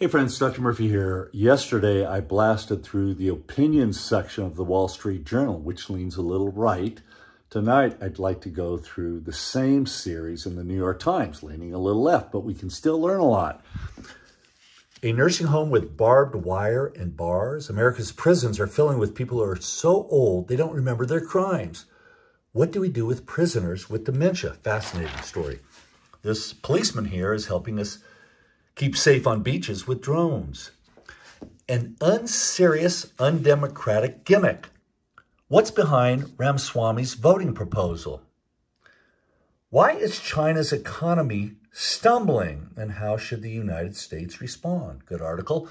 Hey friends, Dr. Murphy here. Yesterday I blasted through the opinions section of the Wall Street Journal, which leans a little right. Tonight I'd like to go through the same series in the New York Times, leaning a little left, but we can still learn a lot. A nursing home with barbed wire and bars. America's prisons are filling with people who are so old they don't remember their crimes. What do we do with prisoners with dementia? Fascinating story. This policeman here is helping us keep safe on beaches with drones. An unserious, undemocratic gimmick. What's behind Ramaswamy's voting proposal? Why is China's economy stumbling and how should the United States respond? Good article.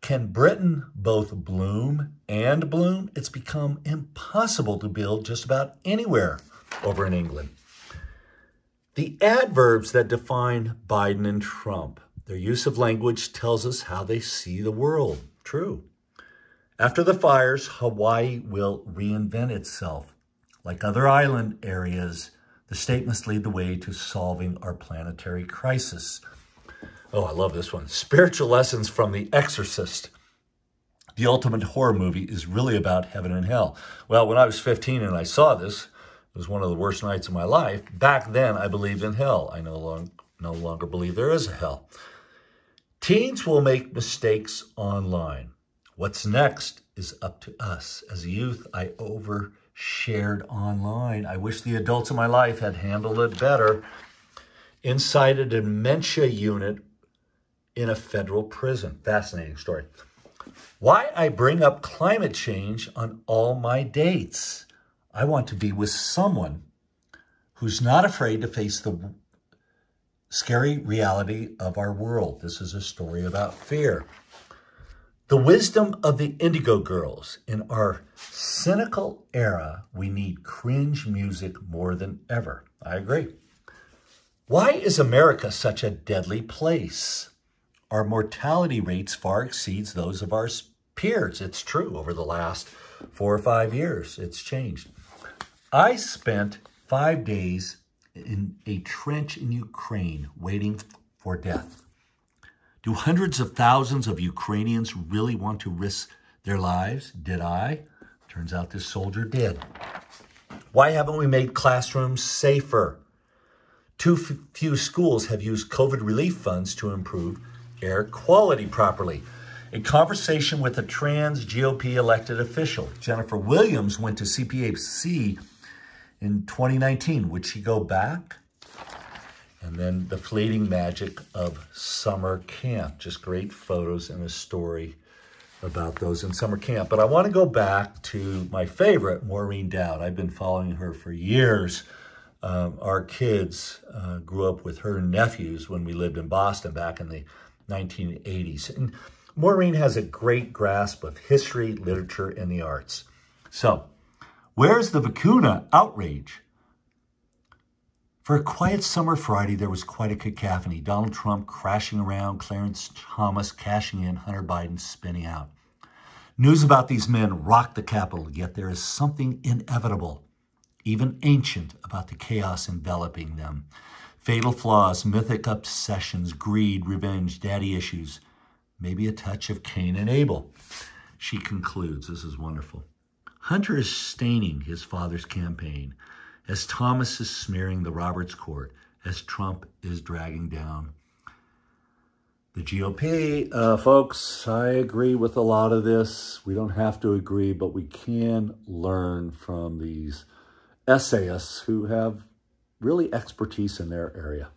Can Britain both bloom and bloom? It's become impossible to build just about anywhere over in England. The adverbs that define Biden and Trump, their use of language tells us how they see the world. True. After the fires, Hawaii will reinvent itself. Like other island areas, the state must lead the way to solving our planetary crisis. Oh, I love this one. Spiritual lessons from The Exorcist. The ultimate horror movie is really about heaven and hell. Well, when I was 15 and I saw this, it was one of the worst nights of my life. Back then, I believed in hell. I no, long, no longer believe there is a hell. Teens will make mistakes online. What's next is up to us. As a youth, I overshared online. I wish the adults in my life had handled it better. Inside a dementia unit in a federal prison. Fascinating story. Why I bring up climate change on all my dates. I want to be with someone who's not afraid to face the scary reality of our world. This is a story about fear. The wisdom of the Indigo Girls. In our cynical era, we need cringe music more than ever. I agree. Why is America such a deadly place? Our mortality rates far exceeds those of our peers. It's true. Over the last four or five years, it's changed. I spent five days in a trench in Ukraine waiting for death. Do hundreds of thousands of Ukrainians really want to risk their lives? Did I? Turns out this soldier did. Why haven't we made classrooms safer? Too few schools have used COVID relief funds to improve air quality properly. A conversation with a trans GOP elected official. Jennifer Williams went to CPAC in 2019. Would she go back? And then the fleeting magic of summer camp. Just great photos and a story about those in summer camp. But I want to go back to my favorite, Maureen Dowd. I've been following her for years. Um, our kids uh, grew up with her nephews when we lived in Boston back in the 1980s. And Maureen has a great grasp of history, literature, and the arts. So Where's the Vacuna outrage? For a quiet summer Friday, there was quite a cacophony. Donald Trump crashing around, Clarence Thomas cashing in, Hunter Biden spinning out. News about these men rocked the Capitol, yet there is something inevitable, even ancient, about the chaos enveloping them. Fatal flaws, mythic obsessions, greed, revenge, daddy issues, maybe a touch of Cain and Abel. She concludes, this is wonderful. Hunter is staining his father's campaign as Thomas is smearing the Roberts court, as Trump is dragging down the GOP. Uh, folks, I agree with a lot of this. We don't have to agree, but we can learn from these essayists who have really expertise in their area.